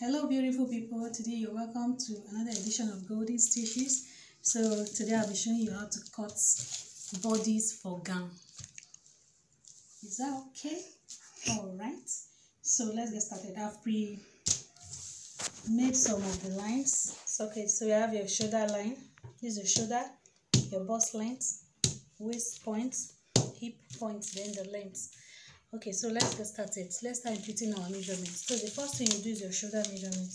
Hello beautiful people, today you're welcome to another edition of Golden Stitches. So today I'll be showing you how to cut bodice for gown. Is that okay? Alright, so let's get started. I've pre made some of the lines. So okay, so you have your shoulder line, is your shoulder, your bust length, waist point, hip point, then the length. Okay, so let's get started. Let's start putting our measurements. So the first thing you do is your shoulder measurement.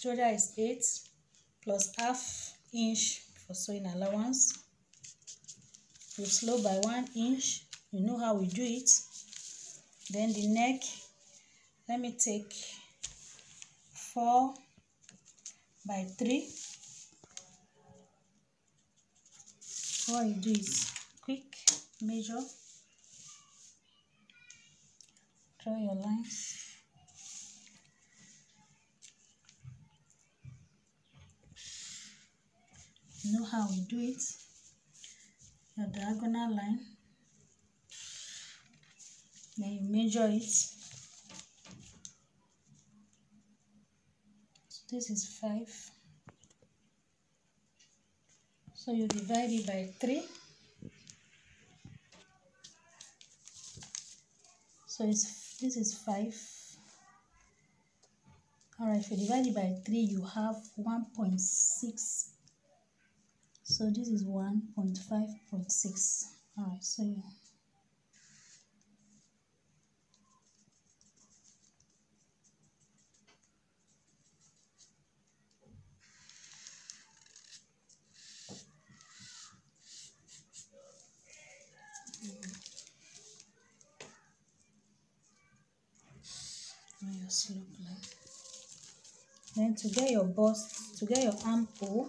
Shoulder is 8 plus half inch for sewing allowance. You slope by 1 inch. You know how we do it. Then the neck, let me take 4 by 3. What you do is quick measure draw your lines you know how we do it. Your diagonal line. Then you measure it. So this is 5 so you divide it by 3 so it's this is 5 alright if you divide it by 3 you have 1.6 so this is 1.5.6 alright so your slope line. Then to get your bust, to get your armhole,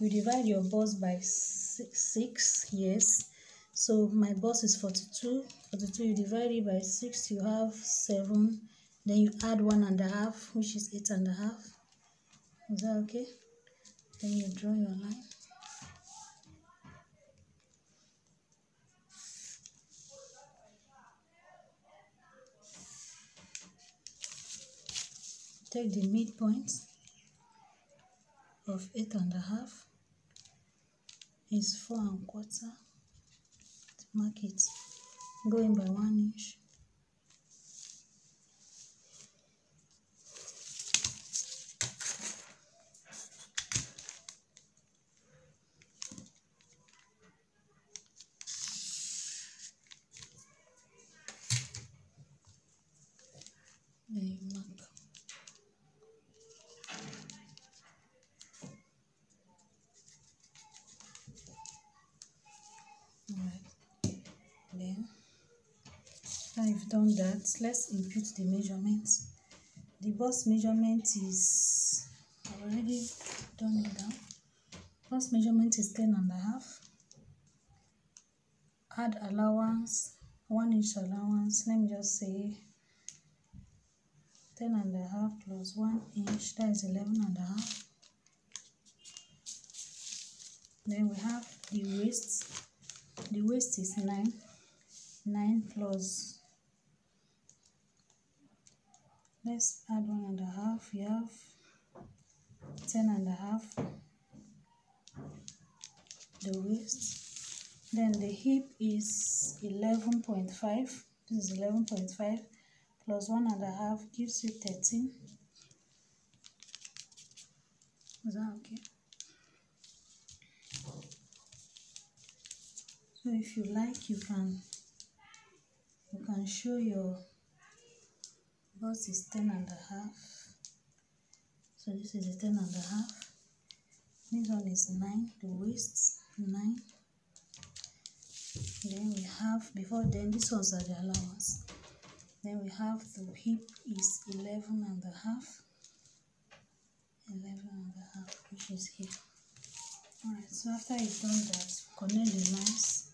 you divide your bust by six, six yes. So my bust is 42. 42 you divide it by 6, you have 7. Then you add one and a half, which is eight and a half. Is that okay? Then you draw your line. Take the midpoint of eight and a half is four and quarter. Mark it going by one inch. Then you've done that, let's input the measurements. The bust measurement is I've already done it down. Bust measurement is ten and a half. Add allowance, one inch allowance. Let me just say ten and a half plus one inch, that is eleven and a half. Then we have the waist the waist is 9 9 plus let's add one and a half you have 10 and a half. The waist. Then the hip is 11.5 this is 11.5 plus one and a half gives you 13 is that okay? So if you like you can you can show your bust is ten and a half. So this is a ten and a half. This one is nine. The waist nine. Then we have before then this ones are the allowance. Then we have the hip is 11 and a half. 11 and a half which is here all right so after you've done that connect the lines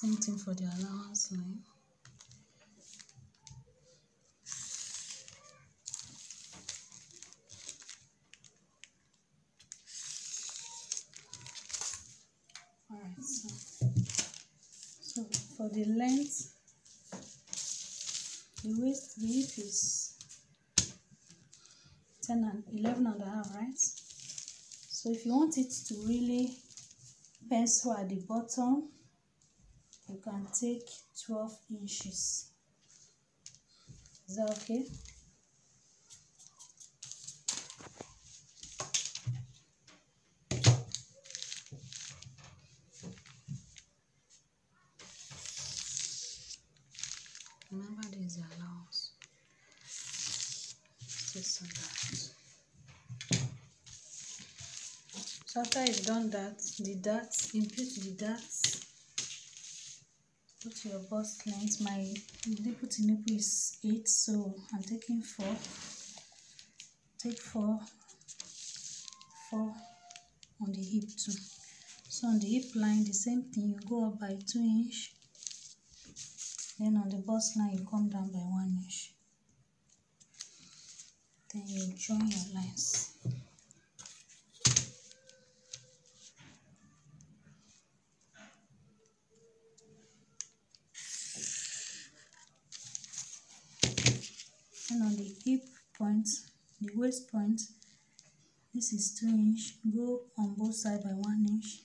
same thing for the allowance line alright so so for the length the waist width is 10 and 11 and a half right? So if you want it to really pencil at the bottom you can take 12 inches. Is that okay? Remember this this and that so after you've done that the darts input the darts put your bust length my nipple to nipple is 8 so i'm taking 4 take 4 4 on the hip too. So on the hip line the same thing you go up by 2 inch then on the bust line you come down by 1 inch. Then you join your lines and on the hip point the waist point this is 2 inch. Go on both side by 1 inch.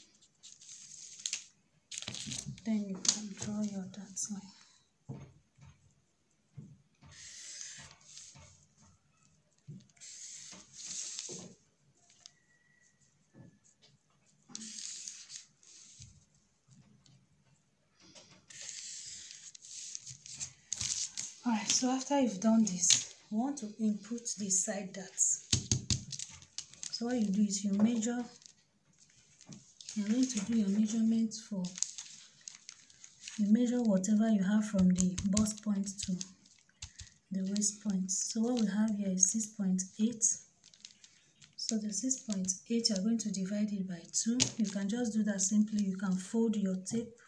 Then you can draw your dart line Alright, so after you've done this, you want to input the side darts. So what you do is you measure, you're going to do your measurements for, you measure whatever you have from the bust point to the waist point. So what we have here is 6.8. So the 6.8, you're going to divide it by 2. You can just do that simply. You can fold your tape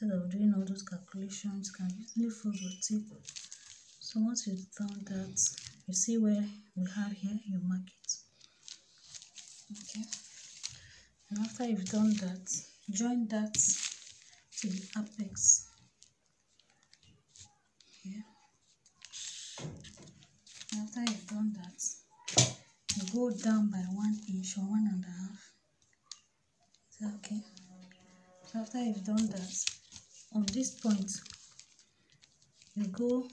instead of doing all those calculations you can easily fold your tape so once you've done that you see where we have here you mark it okay. And after you've done that join that to the apex. Here after you've done that you go down by one inch or one and a half. Is that okay? So after you've done that on this point you go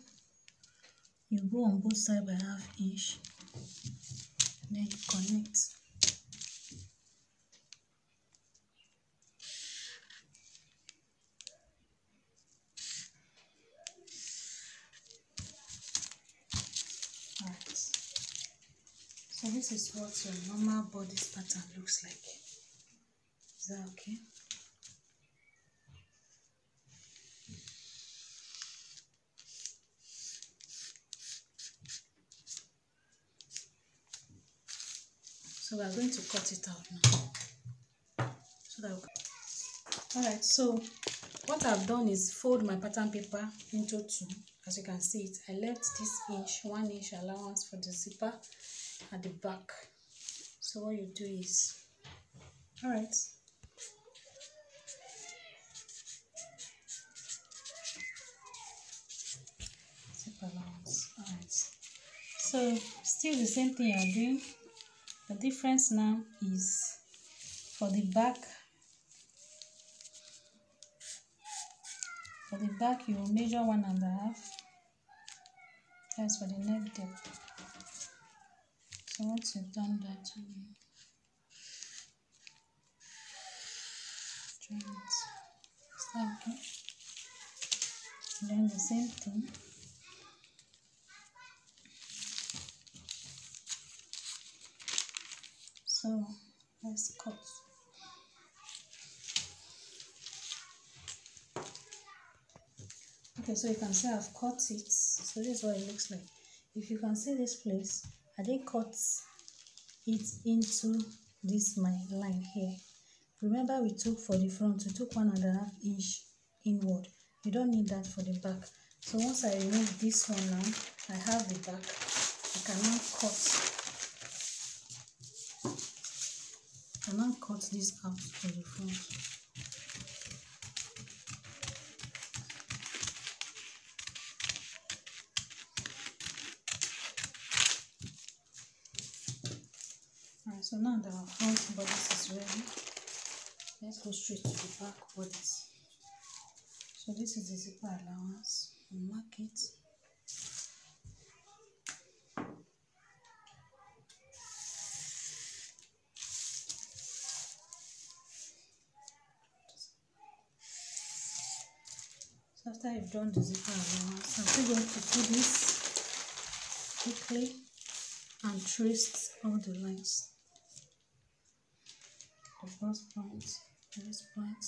you go on both side by half inch then you connect. So this is what your normal body pattern looks like. Is that okay so we are going to cut it out now. So that we all right so what i've done is fold my pattern paper into two. As you can see it i left this inch one inch allowance for the zipper at the back. So what you do is all right zip allowance all right so still the same thing you're doing the difference now is for the back for the back you measure one and a half. That's for the neck depth so once you've done that you join okay? Then the same thing so let's cut. Okay so you can see I've cut it. So this is what it looks like. If you can see this place I did cut it into this my line here. Remember we took for the front we took one and a half inch inward. You don't need that for the back. So once i remove this one now i have the back. I can now cut now cut this out for the front Alright, so now that our front bodice is ready, let's go straight to the back bodice. So this is the zipper allowance. Mark it. After I've done the zipper allowance, I'm still going to do this quickly and trace all the lines. The first point, the waist point,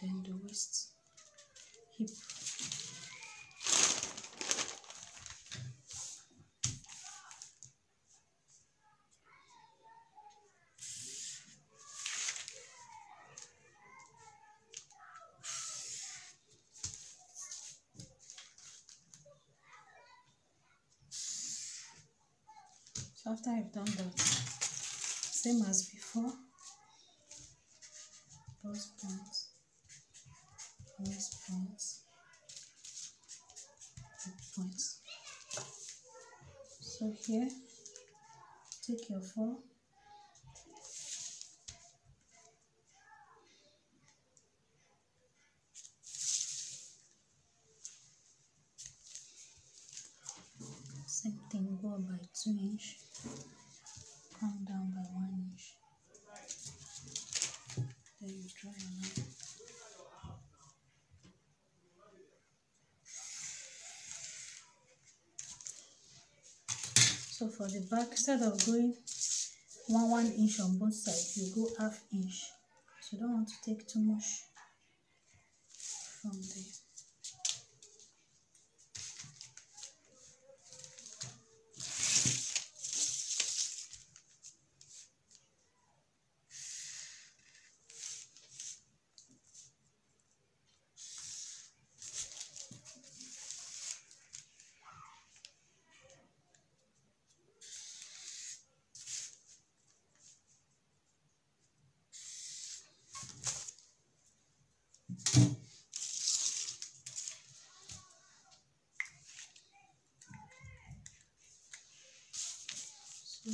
then the waist, hip. So after I've done that, same as before, those points, waist points, points. So here, take your four. Same thing, go by two inch, come down by one inch. Then you draw your line. So for the back, instead of going one one inch on both sides, you go half inch. So don't want to take too much from there.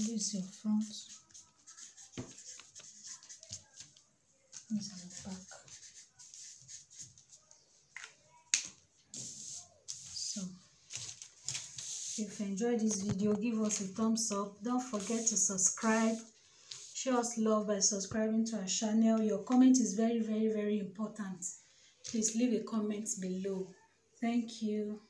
Is your front. Is the back. So if you enjoyed this video, give us a thumbs up. Don't forget to subscribe. Show us love by subscribing to our channel. Your comment is very, very, very important. Please leave a comment below. Thank you.